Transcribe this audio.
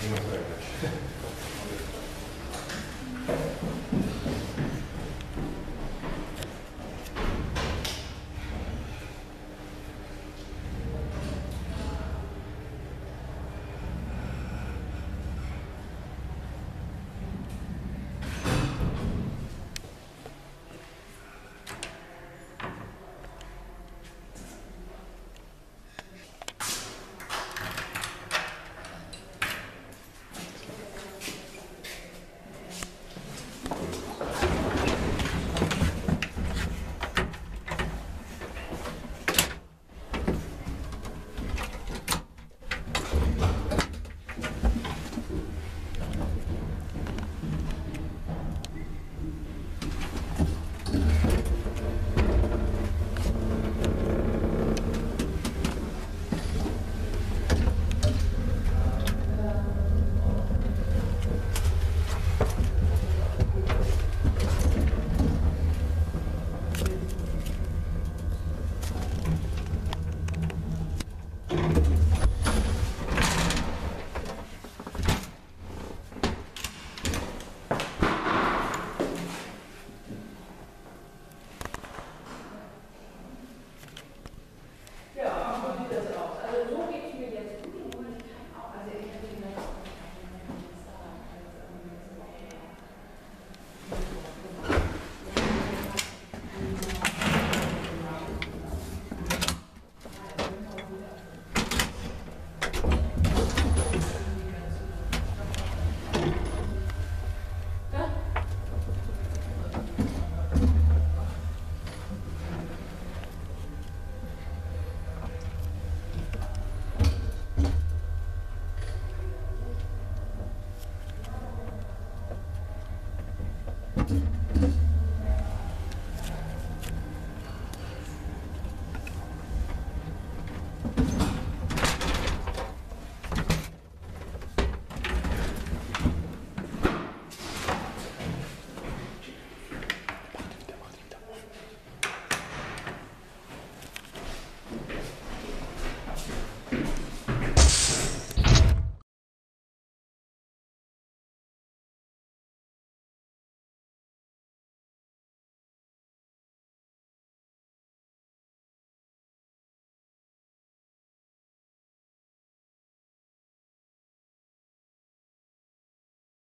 Teşekkür ederim.